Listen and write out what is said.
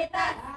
kita